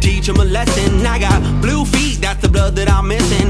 teach them a lesson. I got blue feet, that's the blood that I'm missing.